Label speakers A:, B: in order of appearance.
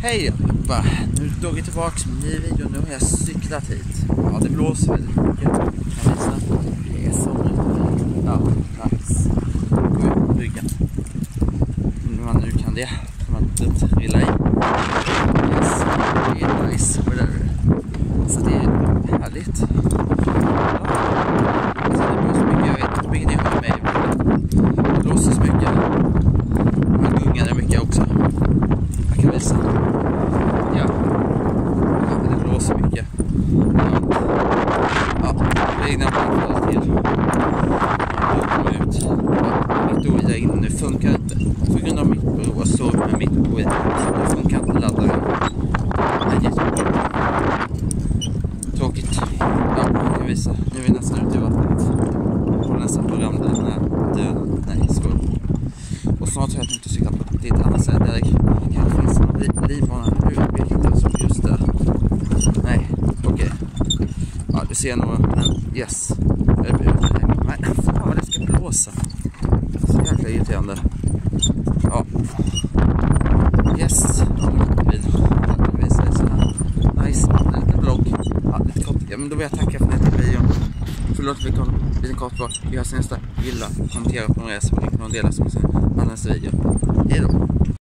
A: Hej allihopa! Nu vi tillbaka med en ny video. Nu har jag cyklat hit. Ja, det blåser väldigt mycket. Kan jag visa? Det är somrigt. Ja, nice. Gå ut på bryggan. Om man nu kan det. Kan man inte trilla i. Yes, det är nice. Whatever. Så det är härligt. Ja. Så det blåser mycket. Jag vet inte hur mycket ni hör mig. Men det blåser så mycket. Man gungar mycket också. Jag kan visa. Ja. det blåser mycket. Ja, regnar bara till. Jag ut. Ja, mitt OIA in nu funkar inte. På grund av mitt behov av sorg med mitt OIA så nu funkar inte laddaren. Det är jättebra. Tråkigt. Ja, jag kan visa. Nu är vi nästan ute i vattnet. Jag håller nästan på att ramla den här döden. Nej, skoj. Och snart har jag tänkt att cykla på ett annat sätt där kanske har någon som just där. Nej, okej. Okay. Ja, du ser nog. Men yes. Nej, fan vad det ska blåsa. Så jäkla irriterande. Ja. Yes. Bil. Jag visar det så här. Nice. En liten vlogg. Ja, lite kort. Ja, men då vill jag tacka för den här videon. Förlåt att vi kom lite kort bort. Vi hörs nästa. Gilla, kommentera på en resa och rekommendera som en annan video. Hejdå.